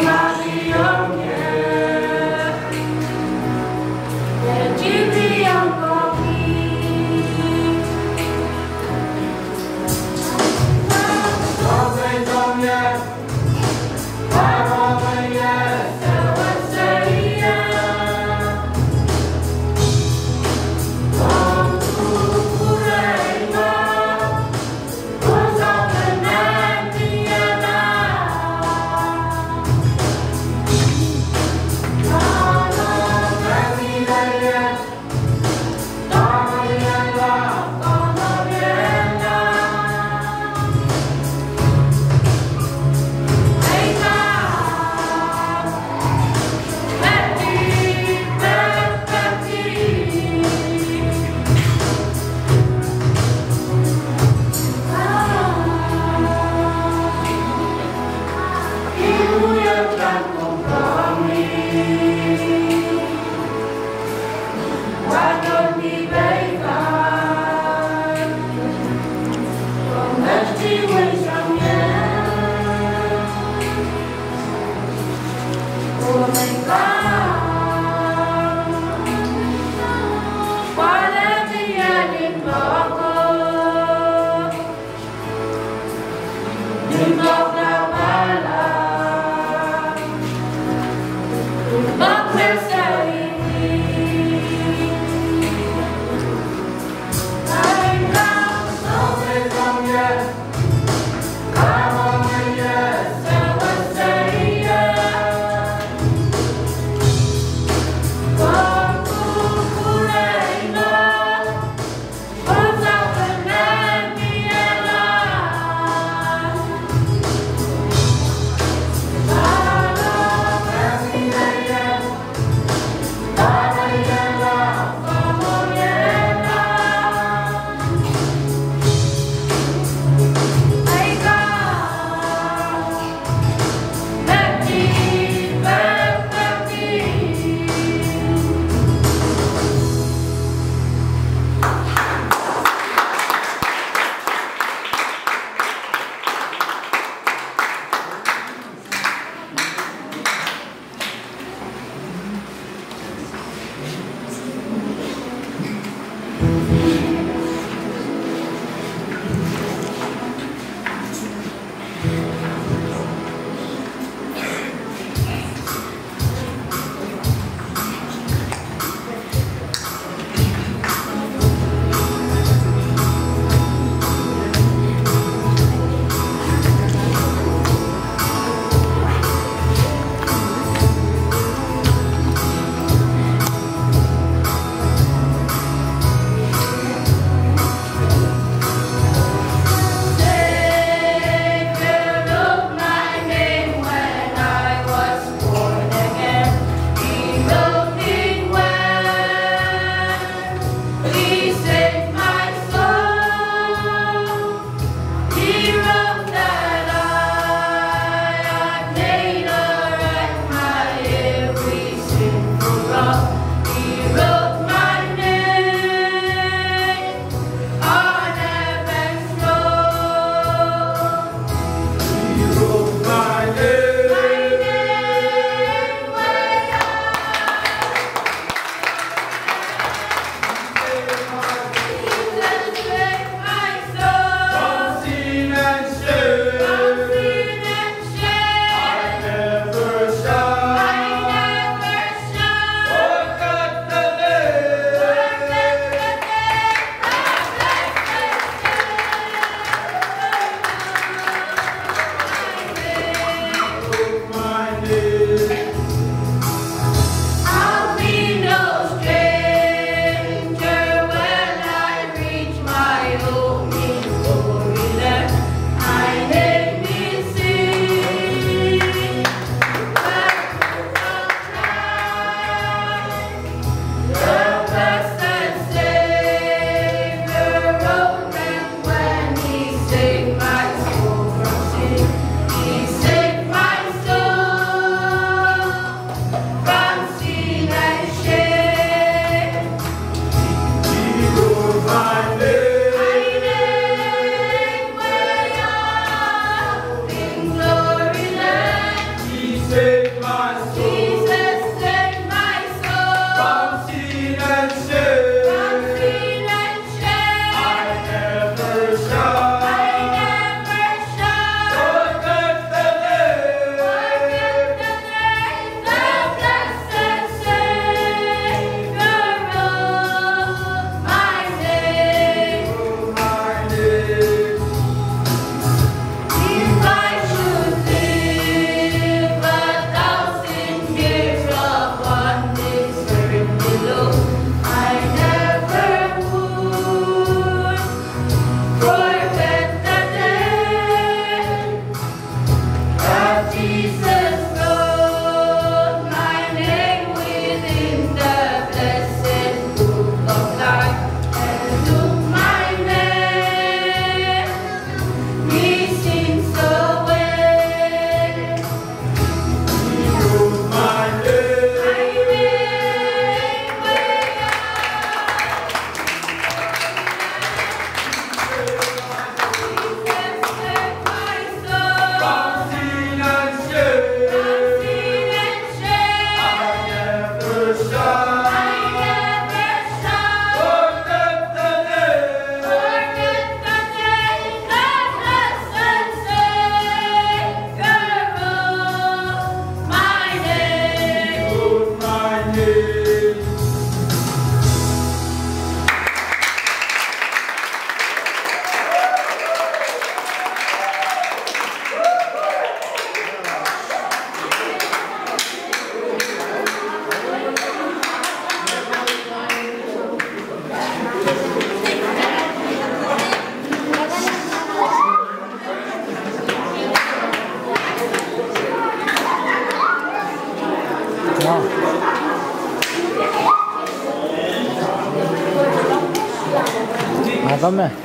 Thank going God. Come